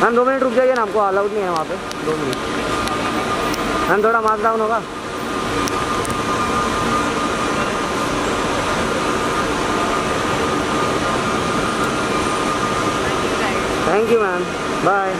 Ma'am दो minute रुक जाइए ना, हमको अलाउड नहीं है वहाँ पे। दो मिनट। मैम थोड़ा मार्क डाउन होगा। Thank you ma'am bye